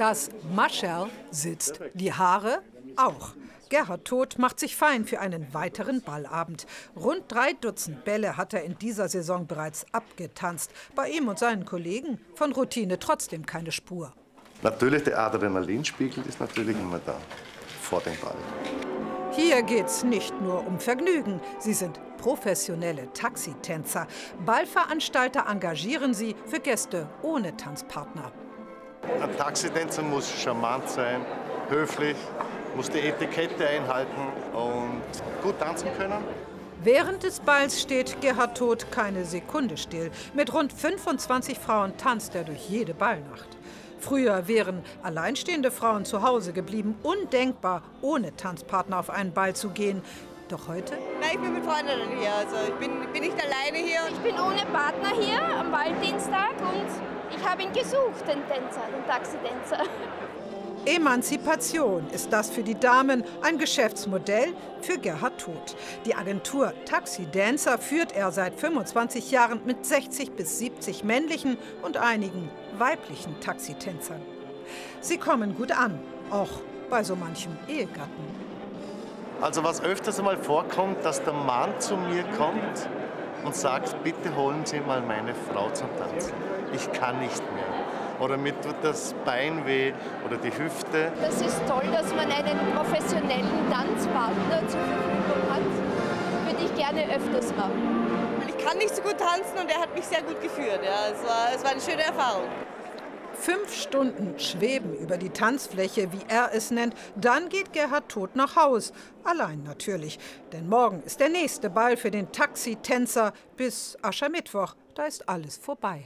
Das Mascherl sitzt, die Haare auch. Gerhard Todt macht sich fein für einen weiteren Ballabend. Rund drei Dutzend Bälle hat er in dieser Saison bereits abgetanzt. Bei ihm und seinen Kollegen von Routine trotzdem keine Spur. Natürlich, der Adrenalinspiegel ist natürlich immer da, vor dem Ball. Hier geht's nicht nur um Vergnügen. Sie sind professionelle Taxitänzer. Ballveranstalter engagieren sie für Gäste ohne Tanzpartner. Ein Taxitänzer muss charmant sein, höflich, muss die Etikette einhalten und gut tanzen können. Während des Balls steht Gerhard Todt keine Sekunde still. Mit rund 25 Frauen tanzt er durch jede Ballnacht. Früher wären alleinstehende Frauen zu Hause geblieben, undenkbar, ohne Tanzpartner auf einen Ball zu gehen. Doch heute? Nein, ich bin mit Freundinnen hier. Also ich bin, bin nicht alleine hier. Ich bin ohne Partner hier am Balldienstag und ich habe ihn gesucht, den Tänzer, den Taxitänzer. Emanzipation ist das für die Damen ein Geschäftsmodell für Gerhard Todt. Die Agentur Taxi Dancer führt er seit 25 Jahren mit 60 bis 70 männlichen und einigen weiblichen Taxitänzern. Sie kommen gut an, auch bei so manchem Ehegatten. Also was öfters einmal vorkommt, dass der Mann zu mir kommt und sagt, bitte holen Sie mal meine Frau zum Tanzen. Ich kann nicht mehr oder mir tut das Bein weh oder die Hüfte. Das ist toll, dass man einen professionellen Tanzpartner zur Verfügung hat. Würde ich gerne öfters machen. Ich kann nicht so gut tanzen und er hat mich sehr gut geführt. Ja, es, war, es war eine schöne Erfahrung. Fünf Stunden schweben über die Tanzfläche, wie er es nennt. Dann geht Gerhard tot nach Haus. Allein natürlich. Denn morgen ist der nächste Ball für den Taxitänzer bis Aschermittwoch. Da ist alles vorbei.